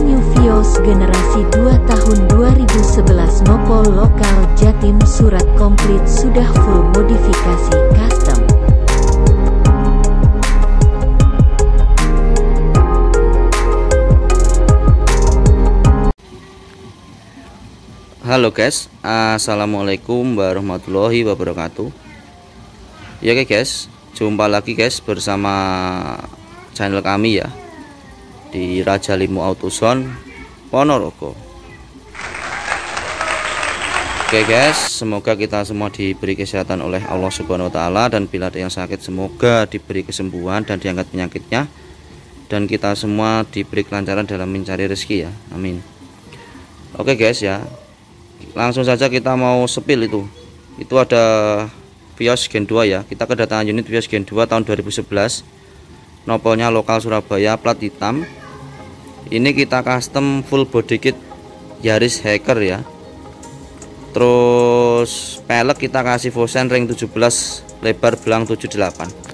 New Vios generasi 2 tahun 2011 Nopol lokal Jatim surat komplit sudah full modifikasi custom. Halo guys, assalamualaikum warahmatullahi wabarakatuh. Ya guys, jumpa lagi guys bersama channel kami ya di Raja Limu Autoson Ponorogo. Oke guys, semoga kita semua diberi kesehatan oleh Allah Subhanahu wa taala dan bila ada yang sakit semoga diberi kesembuhan dan diangkat penyakitnya dan kita semua diberi kelancaran dalam mencari rezeki ya. Amin. Oke guys ya, langsung saja kita mau sepil itu itu ada Vios Gen 2 ya kita kedatangan unit Vios Gen 2 tahun 2011 nopolnya lokal Surabaya plat hitam ini kita custom full body kit Yaris Hacker ya. Terus pelek kita kasih Vosen ring 17 lebar belang 78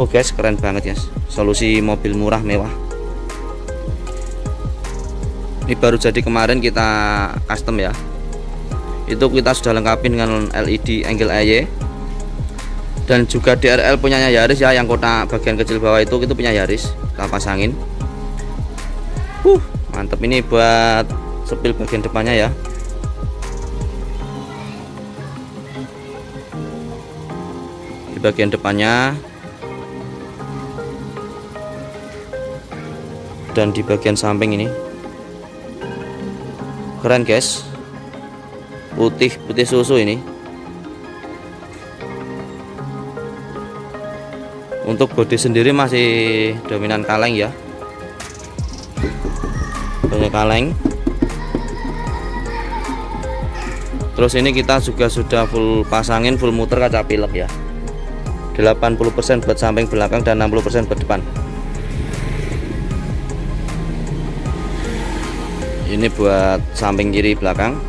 oh guys keren banget ya solusi mobil murah mewah. Ini baru jadi kemarin kita custom ya. Itu kita sudah lengkapi dengan LED angle AY dan juga DRL punyanya Yaris ya yang kotak bagian kecil bawah itu itu punya Yaris. Kita pasangin uh mantep. Ini buat sepil bagian depannya ya. Di bagian depannya. Dan di bagian samping ini. Keren guys. Putih putih susu ini. Untuk bodi sendiri masih dominan kaleng ya banyak kaleng. Terus ini kita juga sudah full pasangin full muter kaca pilek ya. 80% buat samping belakang dan 60% buat depan. Ini buat samping kiri belakang.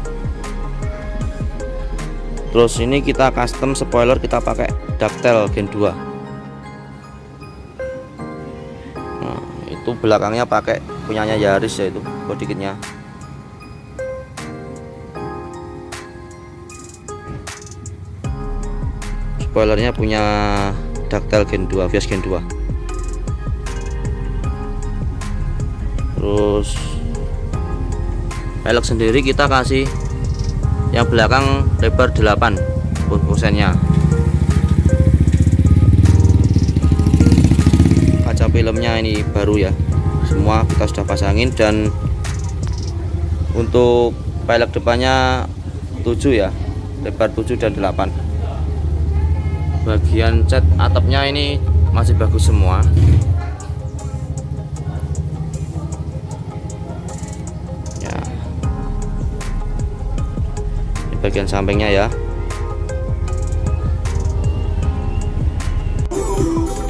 Terus ini kita custom spoiler kita pakai ductile gen 2 nah, itu belakangnya pakai punyanya Yaris ya itu body kitnya spoilernya punya ductile gen 2 Vios gen 2 terus pelek sendiri kita kasih yang belakang lebar 8 persennya. Kaca filmnya ini baru ya semua kita sudah pasangin dan untuk pelek depannya 7 ya lebar 7 dan 8 bagian cat atapnya ini masih bagus semua. Bagian sampingnya ya.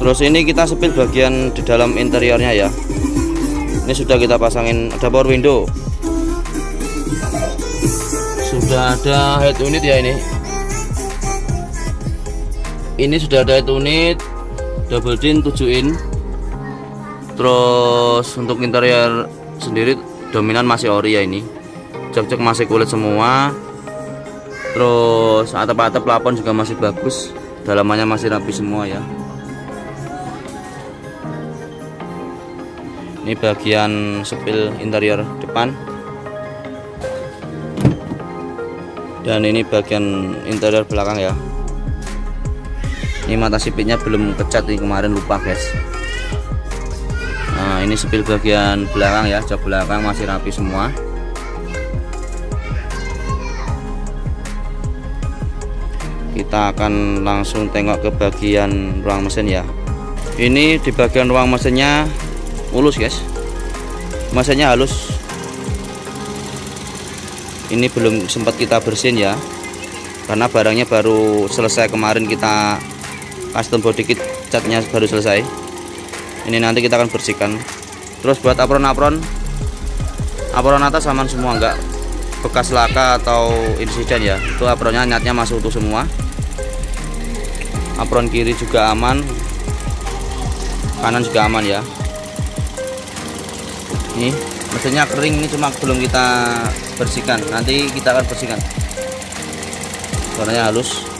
Terus ini kita sepil bagian di dalam interiornya ya ini sudah kita pasangin ada power window. Sudah ada head unit ya ini. Ini sudah ada head unit double din 7 in. Terus untuk interior sendiri dominan masih ori ya ini. Cek-cek masih kulit semua. Terus atap-atap plafon juga masih bagus. Dalamannya masih rapi semua ya ini bagian sepil interior depan. Dan ini bagian interior belakang ya. Ini mata sipitnya belum kecat nih kemarin lupa guys. Nah ini sepil bagian belakang ya jok belakang masih rapi semua. Kita akan langsung tengok ke bagian ruang mesin ya. Ini di bagian ruang mesinnya mulus guys. Mesinnya halus. Ini belum sempat kita bersihin ya. Karena barangnya baru selesai kemarin kita custom body kit catnya baru selesai. Ini nanti kita akan bersihkan. Terus buat apron-apron apron atas aman semua enggak bekas laka atau insiden ya. Itu apronnya nyatnya masih utuh semua. Apron kiri juga aman kanan juga aman ya ini mesinnya kering ini cuma belum kita bersihkan. Nanti kita akan bersihkan. Warnanya halus